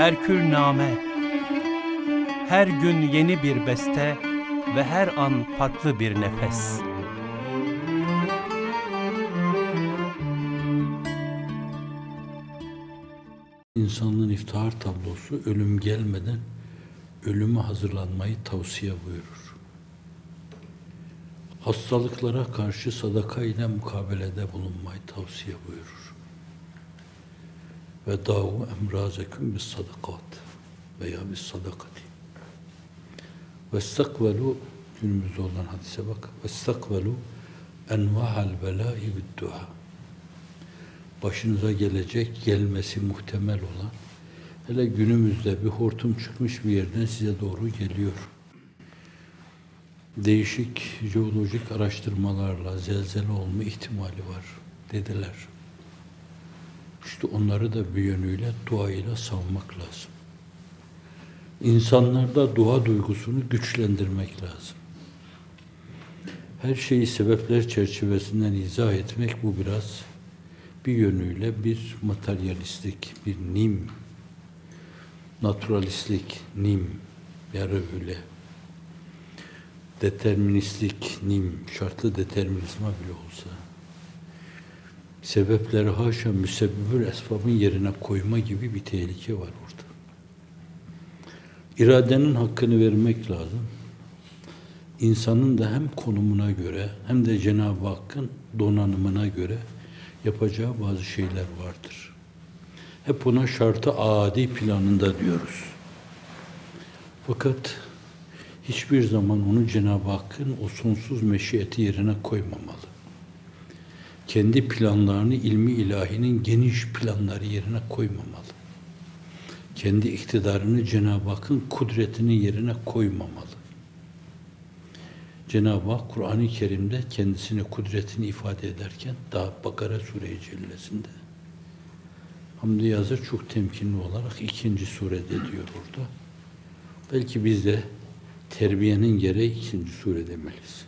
Herkül name. Her gün yeni bir beste ve her an farklı bir nefes. İnsanlığın iftihar tablosu ölüm gelmeden ölüme hazırlanmayı tavsiye buyurur. Hastalıklara karşı sadaka ile mukabelede bulunmayı tavsiye buyurur. Ve davu emrazeküm bis sadakat veya bis sadakati. Ve istakvelu günümüzde olan hadise bak. Ve istakvelu enva'al belâi bid dua başınıza gelecek, gelmesi muhtemel olan, hele günümüzde bir hortum çıkmış bir yerden size doğru geliyor. Değişik jeolojik araştırmalarla zelzele olma ihtimali var dediler. İşte onları da bir yönüyle duayla savmak lazım. İnsanlarda dua duygusunu güçlendirmek lazım. Her şeyi sebepler çerçevesinden izah etmek bu biraz bir yönüyle bir materyalistik, bir nim, naturalistik nim, yarı öyle, deterministik nim, şartlı determinizma bile olsa, sebepleri haşa müsebbibül esbabın yerine koyma gibi bir tehlike var orada. İradenin hakkını vermek lazım. İnsanın da hem konumuna göre hem de Cenab-ı Hakk'ın donanımına göre yapacağı bazı şeyler vardır. Hep buna şartı adi planında diyoruz. Fakat hiçbir zaman onu Cenab-ı Hakk'ın o sonsuz meşiyeti yerine koymamalı. Kendi planlarını ilmi ilahinin geniş planları yerine koymamalı. Kendi iktidarını Cenab-ı Hakk'ın kudretinin yerine koymamalı. Cenab-ı Hak Kur'an-ı Kerim'de kendisini kudretini ifade ederken daha Bakara Sure-i Cellesi'nde Hamdi Yazır çok temkinli olarak ikinci surede diyor orada. Belki biz de terbiyenin gereği ikinci sure demeliyiz.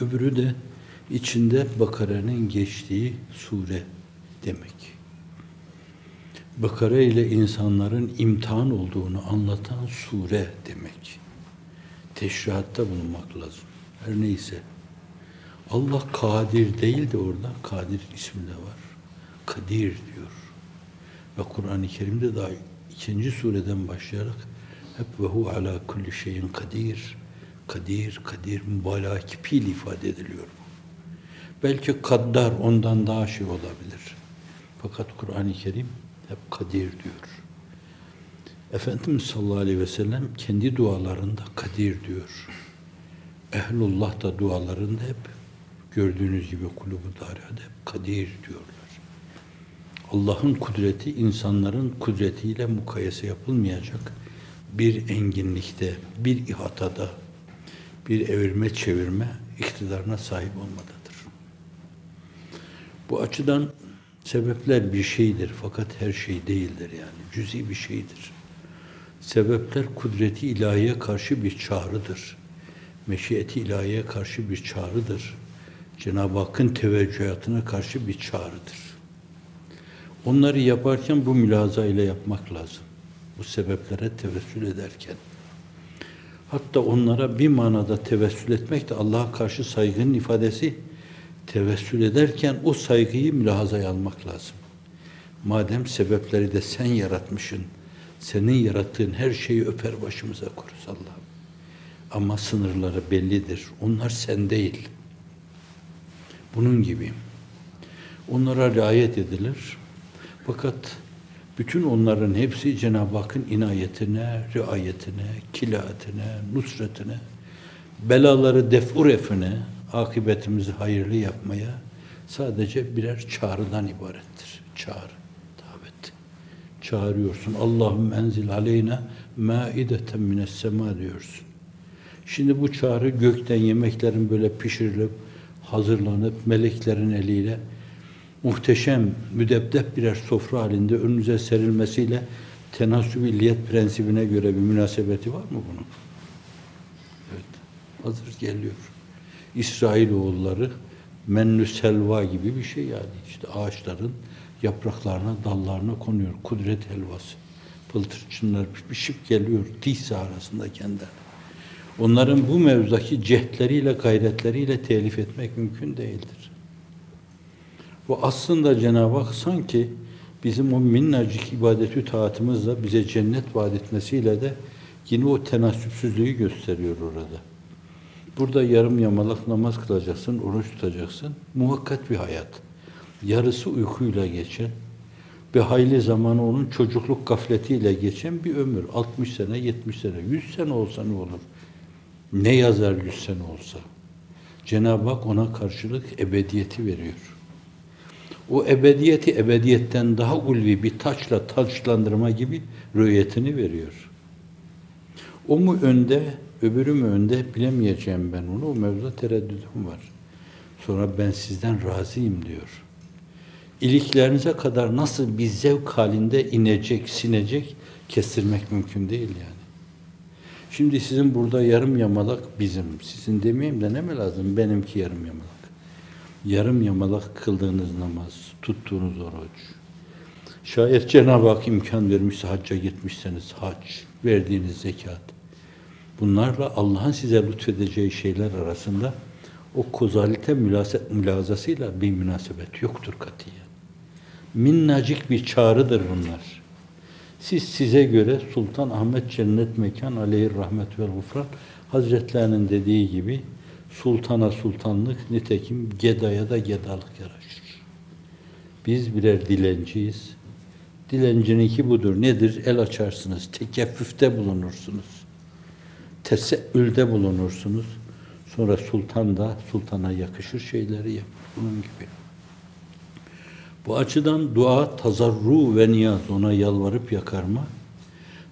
Öbürü de içinde Bakara'nın geçtiği sure demek. Bakara ile insanların imtihan olduğunu anlatan sure demek teşrihatta bulunmak lazım. Her neyse. Allah kadir değil de orada kadir ismi var. Kadir diyor. Ve Kur'an-ı Kerim'de daha ikinci sureden başlayarak hep ve hu ala kulli şeyin kadir. Kadir, kadir mübalağa kipiyle ifade ediliyor. Belki kaddar ondan daha şey olabilir. Fakat Kur'an-ı Kerim hep kadir diyor. Efendimiz sallallahu aleyhi ve sellem kendi dualarında kadir diyor. Ehlullah da dualarında hep gördüğünüz gibi kulubu dariyade hep kadir diyorlar. Allah'ın kudreti insanların kudretiyle mukayese yapılmayacak bir enginlikte, bir ihatada, bir evirme çevirme iktidarına sahip olmadadır. Bu açıdan sebepler bir şeydir fakat her şey değildir yani. Cüzi bir şeydir. Sebepler kudreti ilahiye karşı bir çağrıdır. Meşiyeti ilahiye karşı bir çağrıdır. Cenab-ı Hakk'ın teveccühatına karşı bir çağrıdır. Onları yaparken bu mülaza ile yapmak lazım. Bu sebeplere tevessül ederken. Hatta onlara bir manada tevessül etmek de Allah'a karşı saygının ifadesi. Tevessül ederken o saygıyı mülahazaya almak lazım. Madem sebepleri de sen yaratmışsın, senin yarattığın her şeyi öper başımıza koruz Allah'ım. Ama sınırları bellidir. Onlar sen değil. Bunun gibi. Onlara riayet edilir. Fakat bütün onların hepsi Cenab-ı Hakk'ın inayetine, riayetine, kilaatine, nusretine, belaları defur efine, akıbetimizi hayırlı yapmaya sadece birer çağrıdan ibarettir. Çağrı çağırıyorsun. Allahum enzil aleyna maideten mines sema diyorsun. Şimdi bu çağrı gökten yemeklerin böyle pişirilip, hazırlanıp meleklerin eliyle muhteşem, müdebdep birer sofra halinde önünüze serilmesiyle tenasüb illiyet prensibine göre bir münasebeti var mı bunun? Evet. Hazır geliyor. İsrail oğulları mennü selva gibi bir şey yani işte ağaçların Yapraklarına, dallarına konuyor. Kudret helvası. Pıltırçınlar pişip geliyor. Tih arasında kendileri. Onların bu mevzudaki cehdleriyle, gayretleriyle telif etmek mümkün değildir. Bu aslında Cenab-ı Hak sanki bizim o minnacık ibadetü taatımızla bize cennet vaat etmesiyle de yine o tenasüpsüzlüğü gösteriyor orada. Burada yarım yamalak namaz kılacaksın, oruç tutacaksın. Muhakkak bir hayat. Yarısı uykuyla geçen, bir hayli zamanı onun çocukluk gafletiyle geçen bir ömür. 60 sene, 70 sene, 100 sene olsa ne olur? Ne yazar 100 sene olsa? Cenab-ı Hak ona karşılık ebediyeti veriyor. O ebediyeti ebediyetten daha ulvi bir taçla taçlandırma gibi rüyetini veriyor. O mu önde, öbürü mü önde bilemeyeceğim ben onu. O mevzuda tereddüdüm var. Sonra ben sizden razıyım diyor. İliklerinize kadar nasıl bir zevk halinde inecek, sinecek kestirmek mümkün değil yani. Şimdi sizin burada yarım yamalak bizim. Sizin demeyeyim de ne mi lazım? Benimki yarım yamalak. Yarım yamalak kıldığınız namaz, tuttuğunuz oruç. Şayet Cenab-ı Hak imkan vermişse hacca gitmişseniz hac, verdiğiniz zekat. Bunlarla Allah'ın size lütfedeceği şeyler arasında o kozalite mülazasıyla bir münasebet yoktur katiyen. Minnacık bir çağrıdır bunlar. Siz size göre Sultan Ahmet Cennet Mekan aleyhir rahmet ve gufran Hazretlerinin dediği gibi sultana sultanlık nitekim gedaya da gedalık yaraşır. Biz birer dilenciyiz. Dilencininki budur. Nedir? El açarsınız. Tekeffüfte bulunursunuz. Teseülde bulunursunuz. Sonra sultan da sultana yakışır şeyleri yapar. Bunun gibi. Bu açıdan dua, tazarru ve niyaz ona yalvarıp yakarma,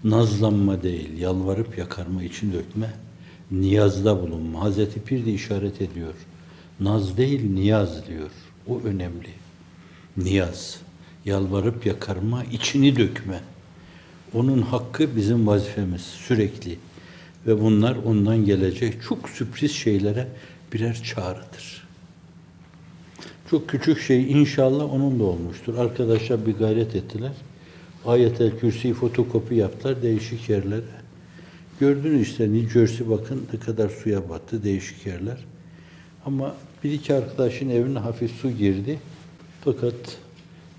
nazlanma değil, yalvarıp yakarma için dökme, niyazda bulunma. Hazreti Pir de işaret ediyor. Naz değil, niyaz diyor. O önemli. Niyaz. Yalvarıp yakarma, içini dökme. Onun hakkı bizim vazifemiz sürekli. Ve bunlar ondan gelecek çok sürpriz şeylere birer çağrıdır. Çok küçük şey inşallah onun da olmuştur. Arkadaşlar bir gayret ettiler. Ayetel Kürsi'yi fotokopi yaptılar değişik yerlere. Gördünüz işte New Jersey bakın ne kadar suya battı değişik yerler. Ama bir iki arkadaşın evine hafif su girdi. Fakat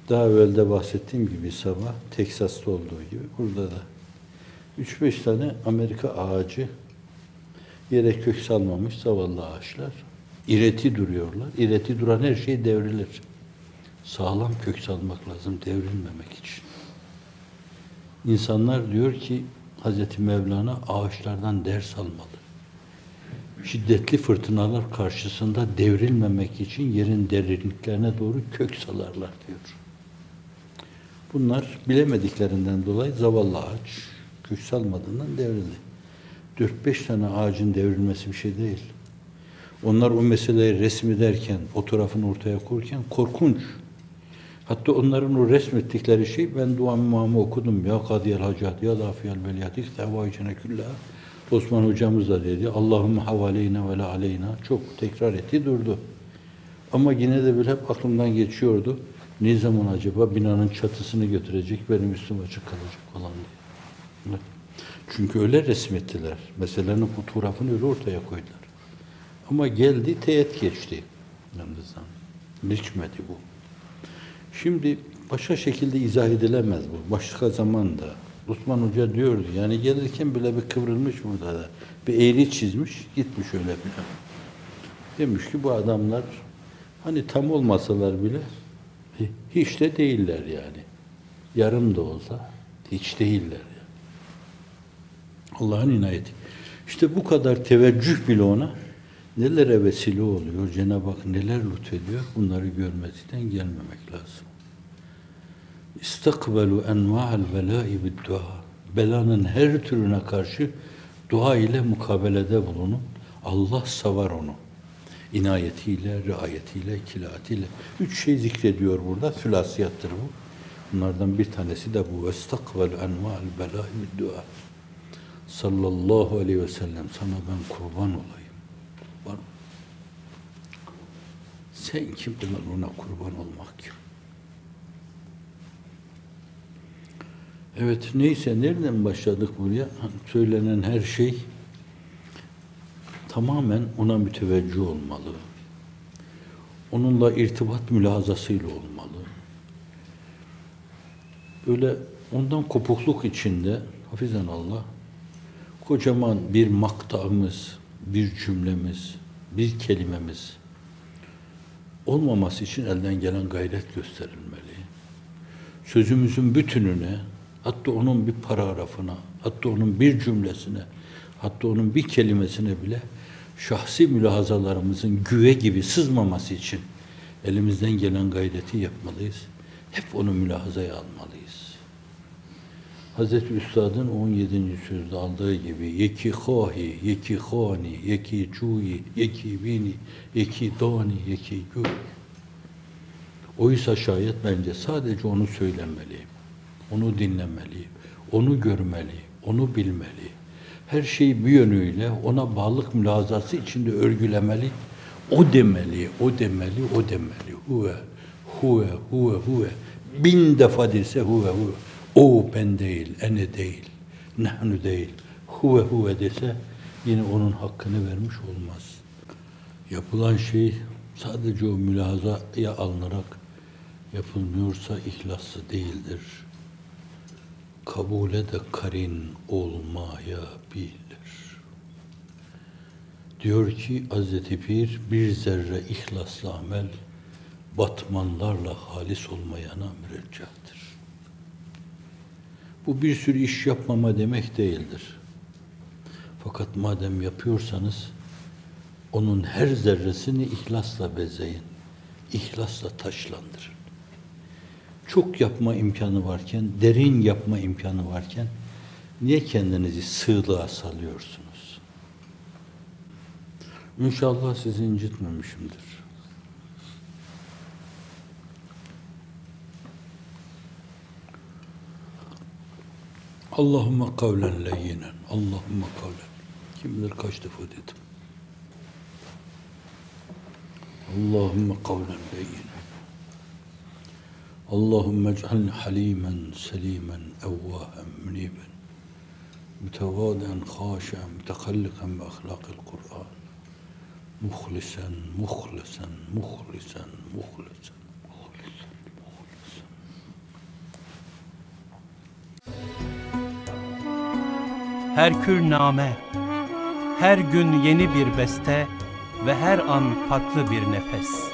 daha evvel de bahsettiğim gibi sabah Teksas'ta olduğu gibi burada da 3-5 tane Amerika ağacı yere kök salmamış zavallı ağaçlar. İreti duruyorlar. İreti duran her şey devrilir. Sağlam kök salmak lazım devrilmemek için. İnsanlar diyor ki Hazreti Mevlana ağaçlardan ders almalı. Şiddetli fırtınalar karşısında devrilmemek için yerin derinliklerine doğru kök salarlar diyor. Bunlar bilemediklerinden dolayı zavallı ağaç kök salmadığından devrildi. 4-5 tane ağacın devrilmesi bir şey değil. Onlar o meseleyi resmederken, fotoğrafını ortaya koyarken korkunç. Hatta onların o resmettikleri şey, ben dua imamı okudum. Ya kadiyel hacat, ya dafiyel beliyatik, tevâicene küllâ. Osman hocamız da dedi, Allahümme havaleyne ve la aleyna. Çok tekrar etti, durdu. Ama yine de böyle hep aklımdan geçiyordu. Ne zaman acaba binanın çatısını götürecek, benim üstüm açık kalacak falan diye. Çünkü öyle resmettiler. Meselenin fotoğrafını öyle ortaya koydular. Ama geldi, teğet geçti. Yalnızdan. Geçmedi bu. Şimdi başka şekilde izah edilemez bu. Başka zamanda. Osman Hoca diyordu. Yani gelirken bile bir kıvrılmış burada da. Bir eğri çizmiş, gitmiş öyle bile. Demiş ki bu adamlar hani tam olmasalar bile hiç de değiller yani. Yarım da olsa hiç değiller. Allah'ın inayeti. İşte bu kadar teveccüh bile ona nelere vesile oluyor, Cenab-ı Hak neler lütfediyor, bunları görmezden gelmemek lazım. İstakbelu enva'al belâi dua. Belanın her türüne karşı dua ile mukabelede bulunun. Allah savar onu. İnayetiyle, riayetiyle, kilatiyle. Üç şey zikrediyor burada. Sülasiyattır bu. Bunlardan bir tanesi de bu. Estakbelu enva'al belâi dua. Sallallahu aleyhi ve sellem sana ben kurban olayım. Var mı? Sen kimdin ona kurban olmak kim? Evet neyse nereden başladık buraya? Söylenen her şey tamamen ona müteveccih olmalı. Onunla irtibat mülazasıyla olmalı. Böyle ondan kopukluk içinde hafizan Allah kocaman bir maktağımız, bir cümlemiz, bir kelimemiz olmaması için elden gelen gayret gösterilmeli. Sözümüzün bütününe, hatta onun bir paragrafına, hatta onun bir cümlesine, hatta onun bir kelimesine bile şahsi mülahazalarımızın güve gibi sızmaması için elimizden gelen gayreti yapmalıyız. Hep onu mülahazaya almalıyız. Hazreti Üstad'ın 17. sözde aldığı gibi yeki hahi, yeki hani, yeki cuyi, yeki bini, yeki dani, yeki gül. Oysa şayet bence sadece onu söylemeli, onu dinlemeli, onu görmeli, onu bilmeli. Her şeyi bir yönüyle ona bağlılık mülazası içinde örgülemeli. O demeli, o demeli, o demeli. Huve, huve, huve, huve. Bin defa dese huve, huve. O ben değil, ene değil, nahnu değil. Huve, huve dese yine onun hakkını vermiş olmaz. Yapılan şey sadece o mülazaya alınarak yapılmıyorsa ihlaslı değildir. Kabule de karin olmayabilir. Diyor ki Hazreti Pir bir zerre ihlaslı amel batmanlarla halis olmayana müreccahtır. Bu bir sürü iş yapmama demek değildir. Fakat madem yapıyorsanız onun her zerresini ihlasla bezeyin. ihlasla taşlandırın. Çok yapma imkanı varken, derin yapma imkanı varken niye kendinizi sığlığa salıyorsunuz? İnşallah sizi incitmemişimdir. Allahümme kavlen leyyinen. Allahümme kavlen. Kim bilir kaç defa dedim. Allahümme kavlen leyyinen. Allahümme ec'alni halimen, selimen, evvahen, müniben. mütevâden, khâşen, mütekallikan bi ahlâkil Kur'an. Muhlisen, muhlisen, muhlisen, muhlisen, Herkül name, her gün yeni bir beste ve her an farklı bir nefes.